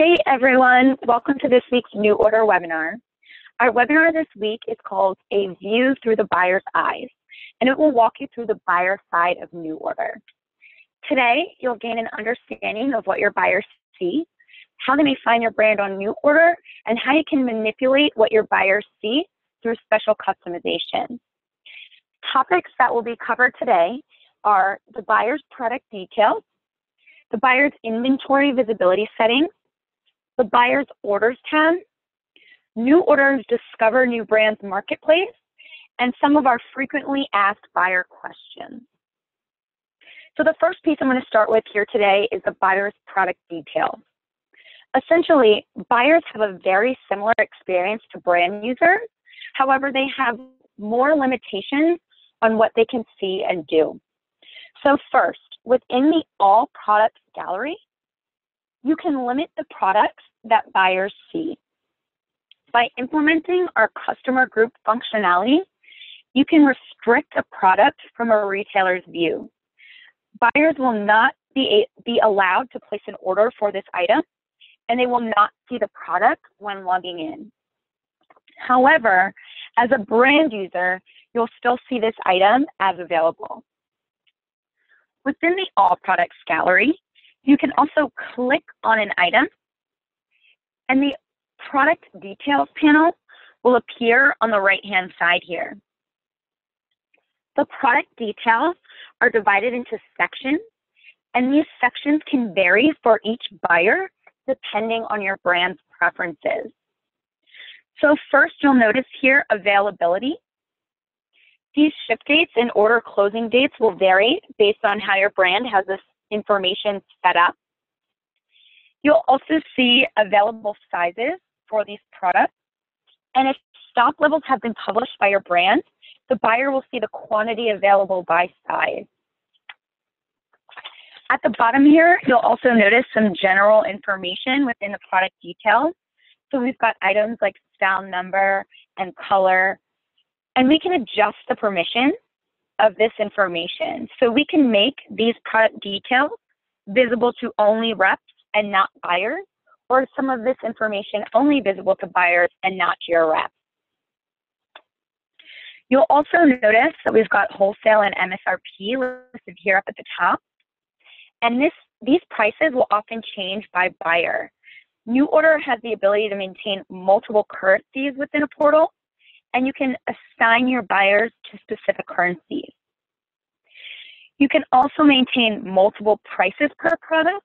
Hey everyone, welcome to this week's NuORDER webinar. Our webinar this week is called A View Through the Buyer's Eyes, and it will walk you through the buyer side of NuORDER. Today, you'll gain an understanding of what your buyers see, how they may find your brand on NuORDER, and how you can manipulate what your buyers see through special customization. Topics that will be covered today are the buyer's product details, the buyer's inventory visibility settings, the buyer's orders tab, NuORDER's discover new brands marketplace, and some of our frequently asked buyer questions. So the first piece I'm going to start with here today is the buyer's product details. Essentially, buyers have a very similar experience to brand users. However, they have more limitations on what they can see and do. So first, within the all products gallery, you can limit the products that buyers see. By implementing our customer group functionality, you can restrict a product from a retailer's view. Buyers will not be, be allowed to place an order for this item, and they will not see the product when logging in. However, as a brand user, you'll still see this item as available. Within the All Products gallery, you can also click on an item and the product details panel will appear on the right-hand side here. The product details are divided into sections, and these sections can vary for each buyer depending on your brand's preferences. So first, you'll notice here availability. These ship dates and order closing dates will vary based on how your brand has this information set up. You'll also see available sizes for these products. And if stock levels have been published by your brand, the buyer will see the quantity available by size. At the bottom here, you'll also notice some general information within the product details. So we've got items like style number and color, and we can adjust the permission of this information. So we can make these product details visible to only reps and not buyers, or some of this information only visible to buyers and not to your reps. You'll also notice that we've got wholesale and MSRP listed here up at the top. And this, these prices will often change by buyer. NuORDER has the ability to maintain multiple currencies within a portal, and you can assign your buyers to specific currencies. You can also maintain multiple prices per product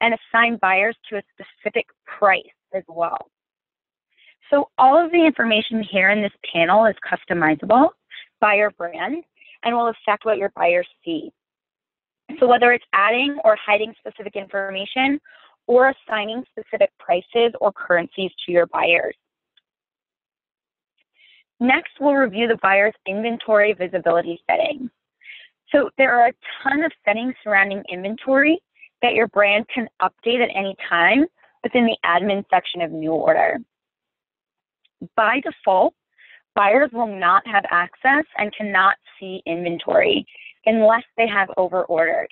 and assign buyers to a specific price as well. So all of the information here in this panel is customizable by your brand and will affect what your buyers see. So whether it's adding or hiding specific information or assigning specific prices or currencies to your buyers. Next, we'll review the buyer's inventory visibility settings. So there are a ton of settings surrounding inventory that your brand can update at any time within the admin section of NuORDER. By default, buyers will not have access and cannot see inventory unless they have overordered.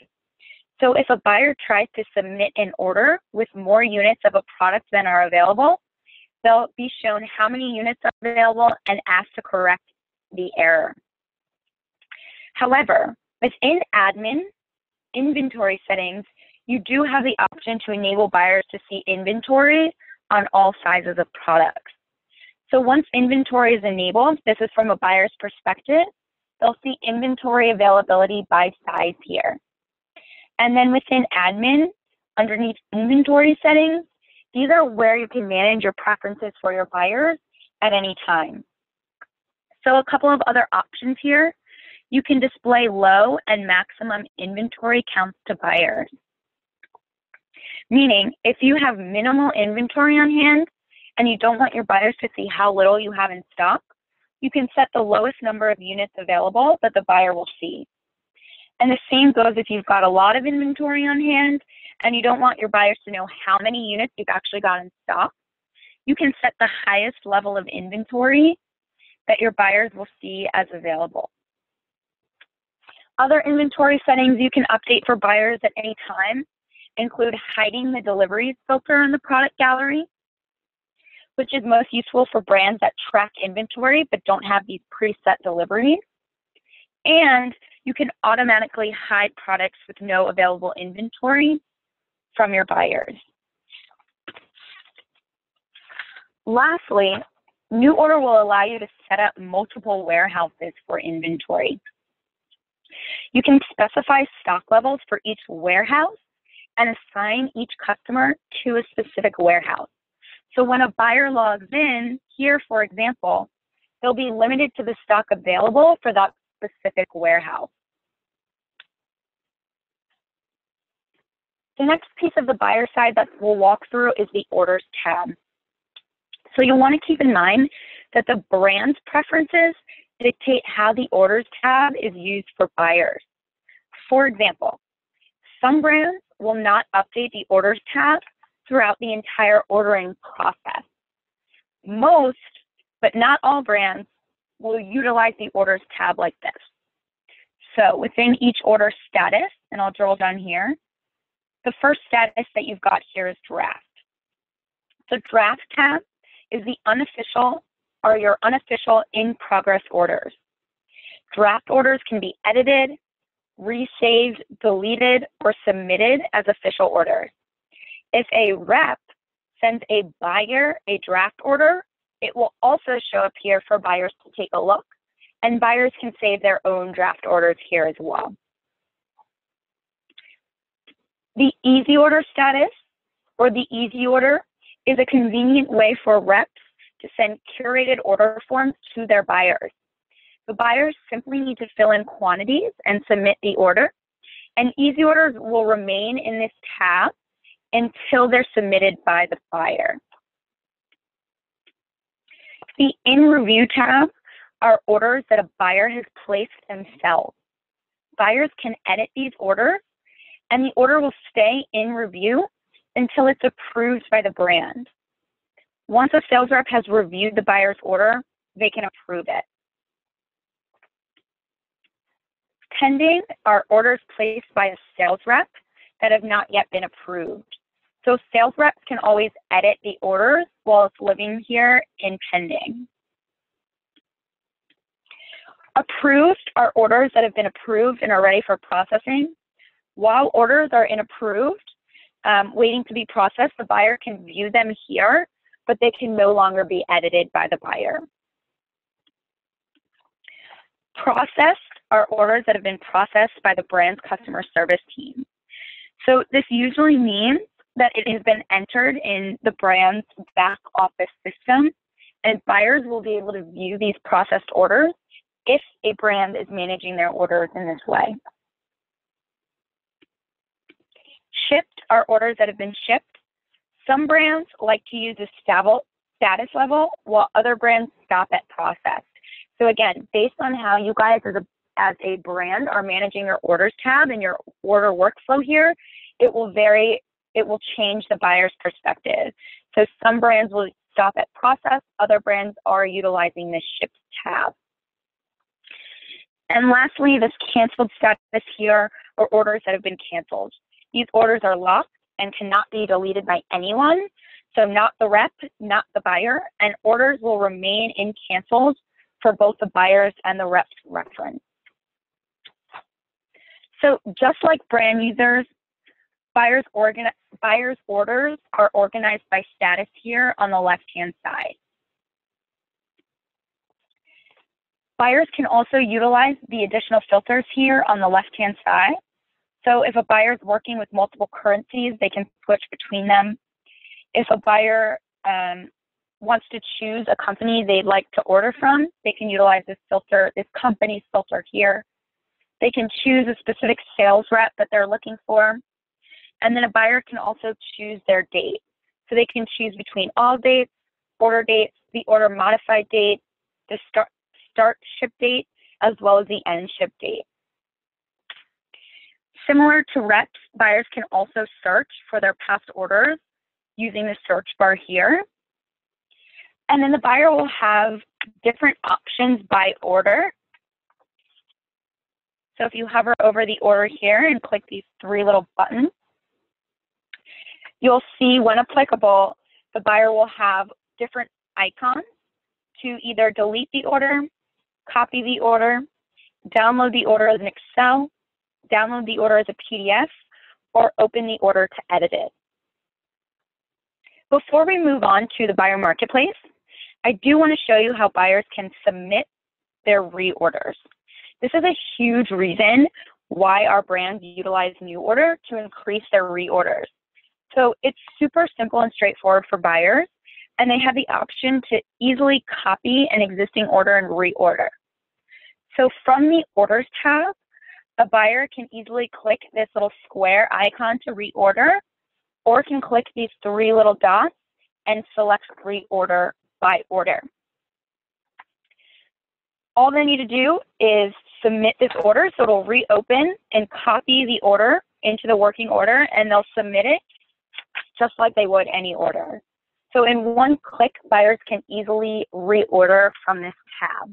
So if a buyer tries to submit an order with more units of a product than are available, they'll be shown how many units are available and asked to correct the error. However, within admin inventory settings, you do have the option to enable buyers to see inventory on all sizes of products. So once inventory is enabled, this is from a buyer's perspective, they'll see inventory availability by size here. And then within admin, underneath inventory settings, these are where you can manage your preferences for your buyers at any time. So a couple of other options here. You can display low and maximum inventory counts to buyers. Meaning, if you have minimal inventory on hand and you don't want your buyers to see how little you have in stock, you can set the lowest number of units available that the buyer will see. And the same goes if you've got a lot of inventory on hand and you don't want your buyers to know how many units you've actually got in stock. You can set the highest level of inventory that your buyers will see as available. Other inventory settings you can update for buyers at any time include hiding the deliveries filter in the product gallery, which is most useful for brands that track inventory but don't have these preset deliveries. And you can automatically hide products with no available inventory from your buyers. Lastly, NuORDER will allow you to set up multiple warehouses for inventory. You can specify stock levels for each warehouse and assign each customer to a specific warehouse. So when a buyer logs in here, for example, they'll be limited to the stock available for that specific warehouse. The next piece of the buyer side that we'll walk through is the orders tab. So you'll want to keep in mind that the brand's preferences dictate how the orders tab is used for buyers. For example, some brands will not update the orders tab throughout the entire ordering process. Most, but not all brands, will utilize the orders tab like this. So within each order status, and I'll drill down here, the first status that you've got here is draft. So draft tab is the unofficial or your unofficial in progress orders. Draft orders can be edited, resaved, deleted, or submitted as official orders. If a rep sends a buyer a draft order, it will also show up here for buyers to take a look, and buyers can save their own draft orders here as well. The easy order status or the easy order is a convenient way for reps to send curated order forms to their buyers. The buyers simply need to fill in quantities and submit the order, and easy orders will remain in this tab until they're submitted by the buyer. The In Review tab are orders that a buyer has placed themselves. Buyers can edit these orders, and the order will stay in review until it's approved by the brand. Once a sales rep has reviewed the buyer's order, they can approve it. Pending are orders placed by a sales rep that have not yet been approved. So sales reps can always edit the orders while it's living here in pending. Approved are orders that have been approved and are ready for processing. While orders are in approved, um, waiting to be processed, the buyer can view them here but they can no longer be edited by the buyer. Processed are orders that have been processed by the brand's customer service team. So this usually means that it has been entered in the brand's back office system and buyers will be able to view these processed orders if a brand is managing their orders in this way. Shipped are orders that have been shipped some brands like to use a status level, while other brands stop at processed. So again, based on how you guys as a, as a brand are managing your orders tab and your order workflow here, it will vary, it will change the buyer's perspective. So some brands will stop at process, other brands are utilizing this shipped tab. And lastly, this canceled status here are orders that have been canceled. These orders are locked and cannot be deleted by anyone. So not the rep, not the buyer, and orders will remain in canceled for both the buyers and the rep's reference. So just like brand users, buyers, buyers orders are organized by status here on the left-hand side. Buyers can also utilize the additional filters here on the left-hand side. So if a buyer is working with multiple currencies, they can switch between them. If a buyer um, wants to choose a company they'd like to order from, they can utilize this filter, this company's filter here. They can choose a specific sales rep that they're looking for. And then a buyer can also choose their date. So they can choose between all dates, order dates, the order modified date, the start, start ship date, as well as the end ship date. Similar to reps, buyers can also search for their past orders using the search bar here. And then the buyer will have different options by order. So if you hover over the order here and click these three little buttons, you'll see when applicable, the buyer will have different icons to either delete the order, copy the order, download the order as an Excel, download the order as a PDF, or open the order to edit it. Before we move on to the buyer marketplace, I do want to show you how buyers can submit their reorders. This is a huge reason why our brands utilize NuORDER to increase their reorders. So it's super simple and straightforward for buyers, and they have the option to easily copy an existing order and reorder. So from the Orders tab, a buyer can easily click this little square icon to reorder, or can click these three little dots and select reorder by order. All they need to do is submit this order, so it'll reopen and copy the order into the working order, and they'll submit it just like they would any order. So in one click, buyers can easily reorder from this tab.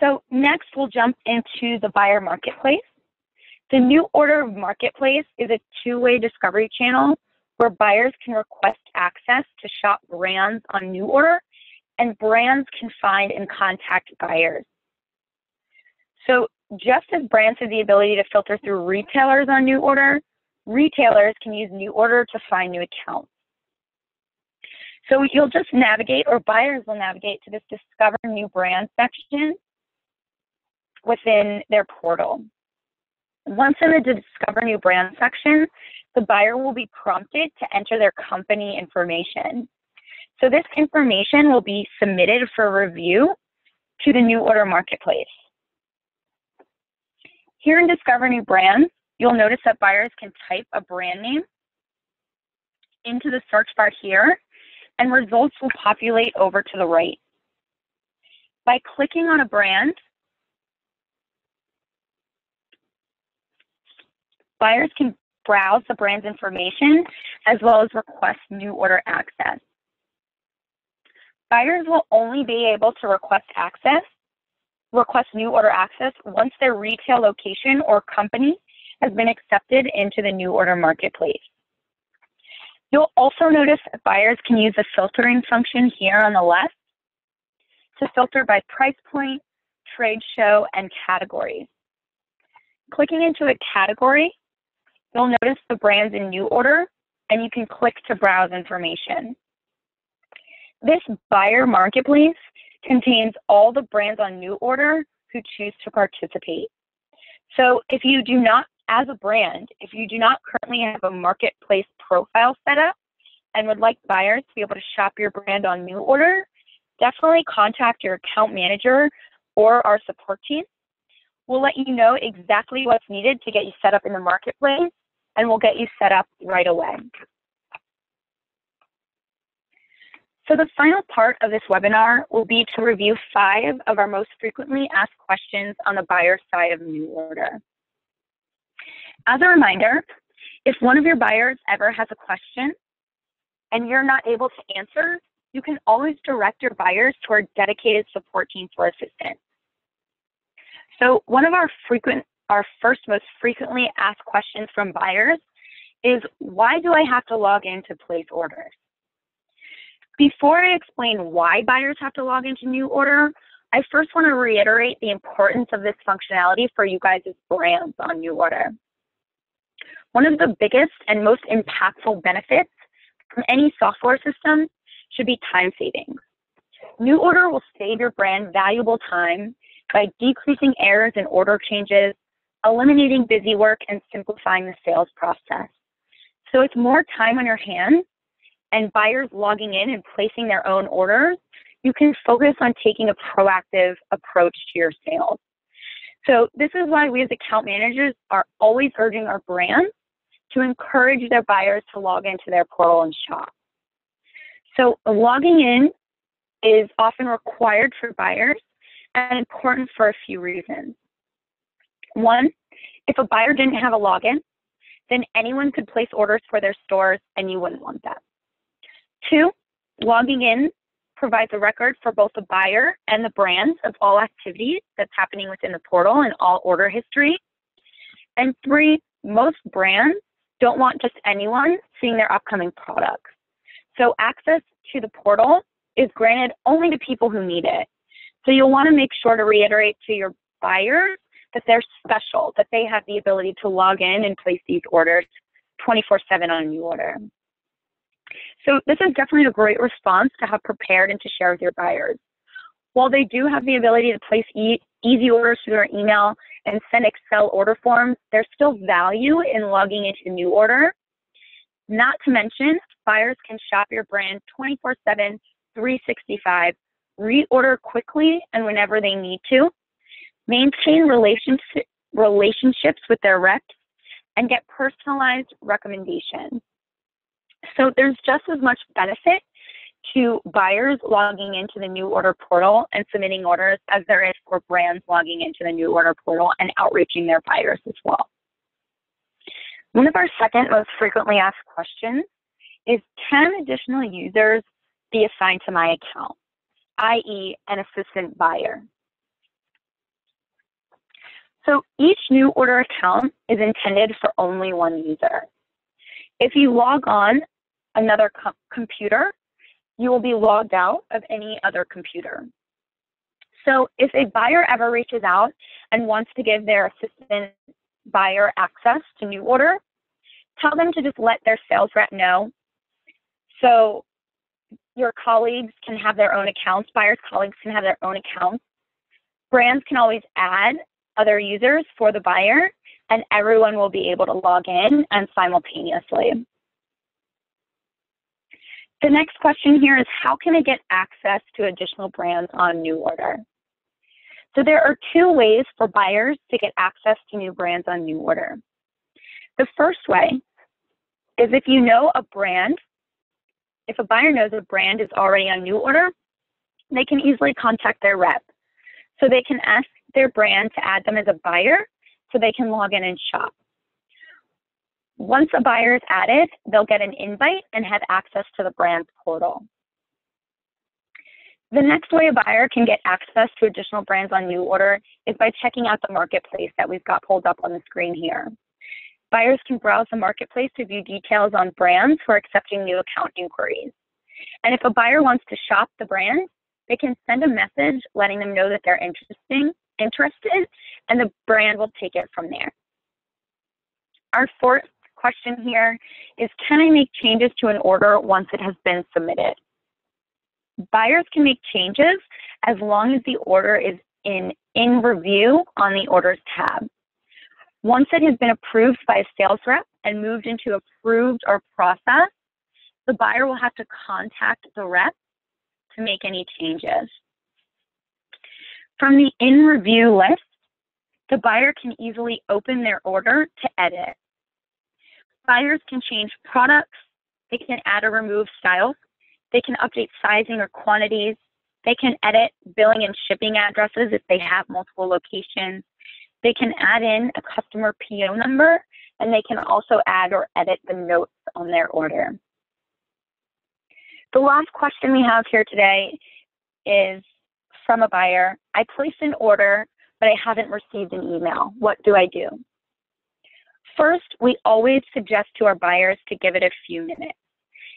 So next, we'll jump into the buyer marketplace. The NuORDER marketplace is a two-way discovery channel where buyers can request access to shop brands on NuORDER and brands can find and contact buyers. So just as brands have the ability to filter through retailers on NuORDER, retailers can use NuORDER to find new accounts. So you'll just navigate, or buyers will navigate to this Discover New Brand section within their portal. Once in the Discover New Brand section, the buyer will be prompted to enter their company information. So this information will be submitted for review to the NuORDER marketplace. Here in Discover New Brands, you'll notice that buyers can type a brand name into the search bar here, and results will populate over to the right. By clicking on a brand, buyers can browse the brand's information as well as request NuORDER access. Buyers will only be able to request access, request NuORDER access once their retail location or company has been accepted into the NuORDER marketplace. You'll also notice that buyers can use the filtering function here on the left to filter by price point, trade show, and categories. Clicking into a category, you'll notice the brands in NuORDER, and you can click to browse information. This buyer marketplace contains all the brands on NuORDER who choose to participate. So if you do not, as a brand, if you do not currently have a marketplace profile set up and would like buyers to be able to shop your brand on NuORDER, definitely contact your account manager or our support team. We'll let you know exactly what's needed to get you set up in the marketplace and we'll get you set up right away. So the final part of this webinar will be to review five of our most frequently asked questions on the buyer side of NuORDER. As a reminder, if one of your buyers ever has a question and you're not able to answer, you can always direct your buyers to our dedicated support team for assistance. So one of our frequent, our first most frequently asked questions from buyers is, why do I have to log in to place orders? Before I explain why buyers have to log into NuORDER, I first want to reiterate the importance of this functionality for you guys as brands on NuORDER. One of the biggest and most impactful benefits from any software system should be time savings. Order will save your brand valuable time by decreasing errors and order changes, eliminating busy work, and simplifying the sales process. So it's more time on your hands and buyers logging in and placing their own orders, you can focus on taking a proactive approach to your sales. So this is why we as account managers are always urging our brands to encourage their buyers to log into their portal and shop. So logging in is often required for buyers and important for a few reasons. One, if a buyer didn't have a login, then anyone could place orders for their stores and you wouldn't want that. Two, logging in provides a record for both the buyer and the brands of all activities that's happening within the portal and all order history. And three, most brands don't want just anyone seeing their upcoming products. So access to the portal is granted only to people who need it. So you'll want to make sure to reiterate to your buyers that they're special, that they have the ability to log in and place these orders 24 7 on a NuORDER. So this is definitely a great response to have prepared and to share with your buyers. While they do have the ability to place e easy orders through their email and send Excel order forms, there's still value in logging into a NuORDER. Not to mention, buyers can shop your brand 24 7, 365, reorder quickly and whenever they need to, maintain relationship, relationships with their reps, and get personalized recommendations. So there's just as much benefit to buyers logging into the NuORDER portal and submitting orders as there is for brands logging into the NuORDER portal and outreaching their buyers as well. One of our second most frequently asked questions is can additional users be assigned to my account, i.e. an assistant buyer? So each NuORDER account is intended for only one user. If you log on another co computer, you will be logged out of any other computer. So if a buyer ever reaches out and wants to give their assistant buyer access to NuORDER, tell them to just let their sales rep know. So your colleagues can have their own accounts, buyers' colleagues can have their own accounts. Brands can always add other users for the buyer, and everyone will be able to log in and simultaneously. The next question here is how can I get access to additional brands on NuORDER? So there are two ways for buyers to get access to new brands on NuORDER. The first way is if you know a brand, if a buyer knows a brand is already on NuORDER, they can easily contact their rep. So they can ask their brand to add them as a buyer so they can log in and shop. Once a buyer is added, they'll get an invite and have access to the brand's portal. The next way a buyer can get access to additional brands on NuORDER is by checking out the marketplace that we've got pulled up on the screen here. Buyers can browse the marketplace to view details on brands who are accepting new account inquiries. And if a buyer wants to shop the brand, they can send a message letting them know that they're interesting, interested, and the brand will take it from there. Our fourth question here is, can I make changes to an order once it has been submitted? Buyers can make changes as long as the order is in in review on the orders tab. Once it has been approved by a sales rep and moved into approved or processed, the buyer will have to contact the rep to make any changes. From the in review list, the buyer can easily open their order to edit. Buyers can change products, they can add or remove styles, they can update sizing or quantities, they can edit billing and shipping addresses if they have multiple locations, they can add in a customer PO number, and they can also add or edit the notes on their order. The last question we have here today is from a buyer. I placed an order, but I haven't received an email. What do I do? First, we always suggest to our buyers to give it a few minutes.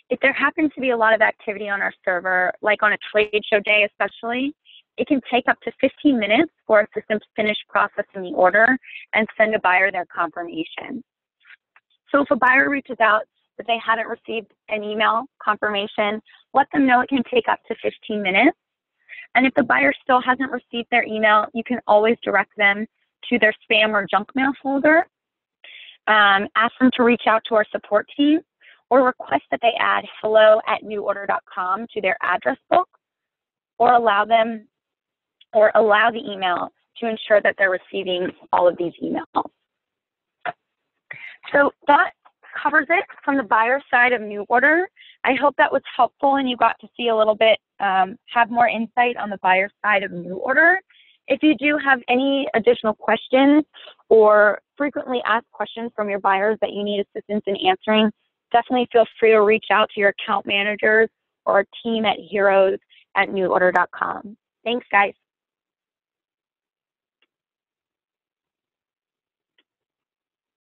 If there happens to be a lot of activity on our server, like on a trade show day especially, it can take up to 15 minutes for a system to finish processing the order and send a buyer their confirmation. So if a buyer reaches out that they hadn't received an email confirmation, let them know it can take up to 15 minutes. And if the buyer still hasn't received their email, you can always direct them to their spam or junk mail folder. Um, ask them to reach out to our support team or request that they add hello at nuorder.com to their address book or allow them or allow the email to ensure that they're receiving all of these emails. So that covers it from the buyer side of NuORDER. I hope that was helpful and you got to see a little bit, um, have more insight on the buyer side of NuORDER. If you do have any additional questions or frequently asked questions from your buyers that you need assistance in answering, definitely feel free to reach out to your account managers or team at heroes at nuorder.com. Thanks, guys.